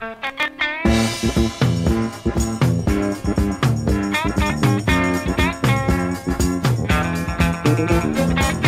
Thank you.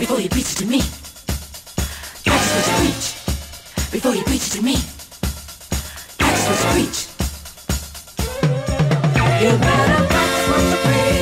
before you preach it to me. I just want to preach before you preach it to me. I just want to preach. You better practice what you preach.